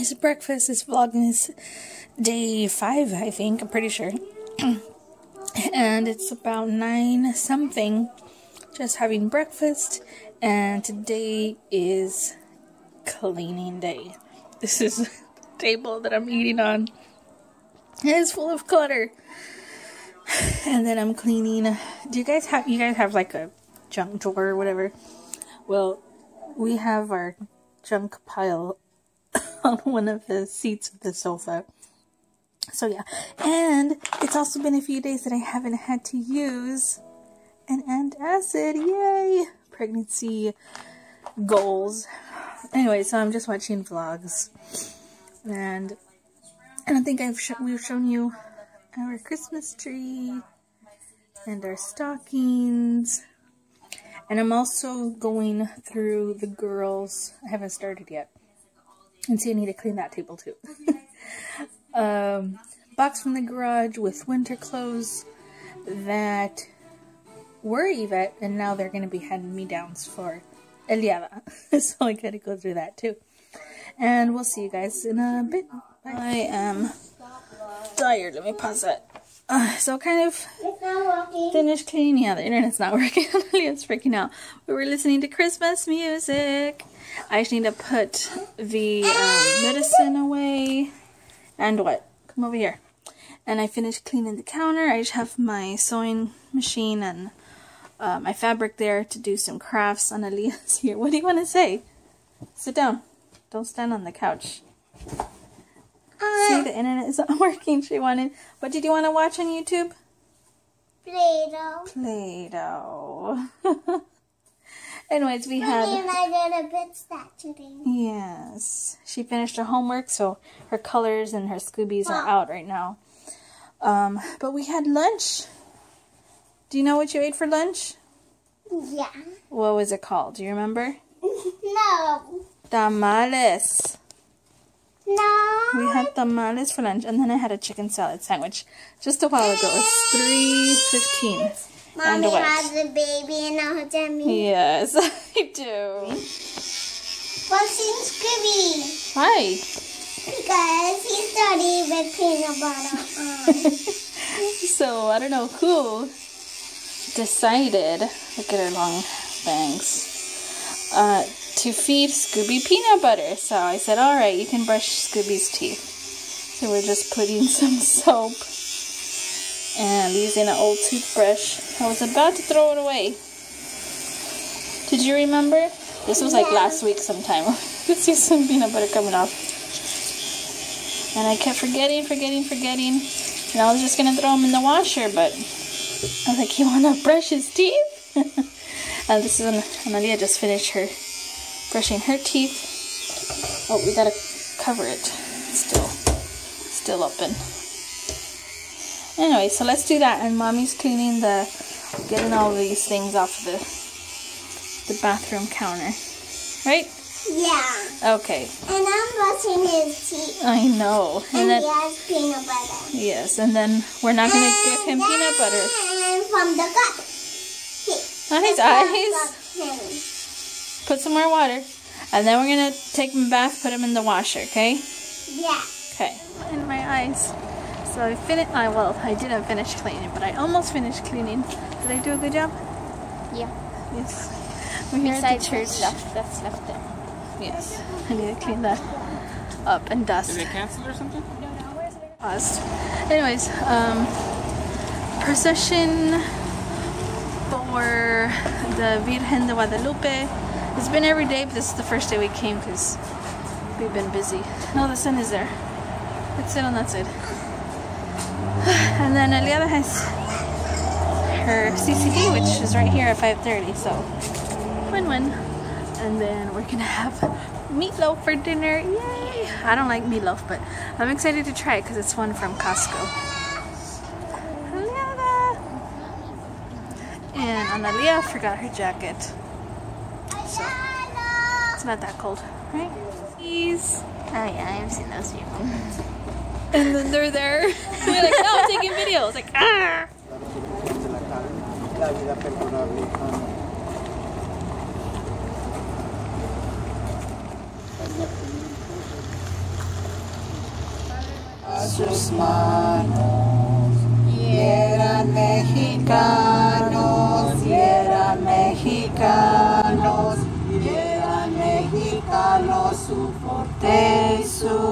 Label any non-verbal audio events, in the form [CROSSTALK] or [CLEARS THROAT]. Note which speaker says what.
Speaker 1: It's breakfast. This vlogmas day five, I think. I'm pretty sure. [CLEARS THROAT] and it's about nine something. Just having breakfast. And today is cleaning day. [LAUGHS] This is the table that I'm eating on. It is full of clutter. [SIGHS] And then I'm cleaning. Do you guys have you guys have like a junk drawer or whatever? Well, we have our junk pile on [LAUGHS] one of the seats of the sofa. So yeah, and it's also been a few days that I haven't had to use an antacid. Yay! Pregnancy goals. Anyway, so I'm just watching vlogs, and I don't think I've sh we've shown you our Christmas tree and our stockings. And I'm also going through the girls. I haven't started yet. And see, I need to clean that table too. [LAUGHS] um, box from the garage with winter clothes that were Yvette, and now they're going to be hand me downs for Eliada. [LAUGHS] so I gotta go through that too. And we'll see you guys in a bit. Bye. I am tired. Let me pause that. Uh, so kind of finished cleaning. Yeah, the internet's not [LAUGHS] working. it's freaking out. We were listening to Christmas music. I just need to put the um, medicine away. And what? Come over here. And I finished cleaning the counter. I just have my sewing machine and uh, my fabric there to do some crafts. Annaleah's [LAUGHS] here. What do you want to say? Sit down. Don't stand on the couch. See, the internet is not [LAUGHS] working. She wanted. What did you want to watch on YouTube?
Speaker 2: Play-Doh.
Speaker 1: Play-Doh. [LAUGHS] Anyways, we
Speaker 2: Mommy
Speaker 1: had.
Speaker 2: and I did a bit that today.
Speaker 1: Yes. She finished her homework, so her colors and her Scoobies are out right now. Um, but we had lunch. Do you know what you ate for lunch?
Speaker 2: Yeah.
Speaker 1: What was it called? Do you remember? [LAUGHS]
Speaker 2: No.
Speaker 1: Tamales.
Speaker 2: No.
Speaker 1: We had tamales for lunch, and then I had a chicken salad sandwich just a while ago. It's 3.15.
Speaker 2: Mommy
Speaker 1: and what?
Speaker 2: has a baby and now it's me.
Speaker 1: Yes, [LAUGHS] I do.
Speaker 2: What's in Scooby?
Speaker 1: Why?
Speaker 2: Because he started with peanut butter. [LAUGHS]
Speaker 1: So, I don't know who decided, look at her long bangs, uh, to feed Scooby peanut butter. So I said, alright, you can brush Scooby's teeth. So we're just putting [LAUGHS] some soap and using an old toothbrush. I was about to throw it away. Did you remember? This was like
Speaker 2: Yeah.
Speaker 1: last week sometime. [LAUGHS] you see some peanut butter coming off. And I kept forgetting, forgetting, forgetting. And I was just gonna throw him in the washer, but I was like, you wanna [LAUGHS] brush his teeth? and this is when Annaleah just finished her brushing her teeth. Oh, we gotta cover it. It's still, still open. Anyway, so let's do that. And mommy's cleaning the, getting all these things off the, the bathroom counter. Right?
Speaker 2: yeah.
Speaker 1: Okay.
Speaker 2: And I'm brushing his teeth.
Speaker 1: I know.
Speaker 2: And,
Speaker 1: And then,
Speaker 2: he has peanut butter.
Speaker 1: yes, and then we're not gonna give him peanut butter.
Speaker 2: And from the gut.
Speaker 1: On uh, his eyes.
Speaker 2: Eyes.
Speaker 1: Put some more water. And then we're gonna take them a bath, put them in the washer, okay?
Speaker 2: Yeah.
Speaker 1: Okay. In my eyes. So I finished, I, well, I didn't finish cleaning, but I almost finished cleaning. Did I do a good job?
Speaker 3: Yeah.
Speaker 1: Yes. We're here at the church.
Speaker 3: what's left, that's left there.
Speaker 1: Yes. I need to clean that up and dust.
Speaker 4: Did they cancel or something?
Speaker 1: paused. Anyways, um, procession for the Virgen de Guadalupe. It's been every day, but this is the first day we came because we've been busy. No, the sun is there. Let's sit on that side. [SIGHS] And then Eliada has her CCD, which is right here at 5.30, so win-win. And then we're gonna have meatloaf for dinner. Yay! I don't like meatloaf, but I'm excited to try it because it's one from Costco. And Annaleah forgot her jacket. So it's not that cold, right? Please.
Speaker 3: Oh yeah, I've seen those people.
Speaker 1: And then they're there. [LAUGHS] We're like, no, I'm taking videos. Like, ah!
Speaker 5: la vida perdurable.
Speaker 4: sus manos. Y eran mexicanos, y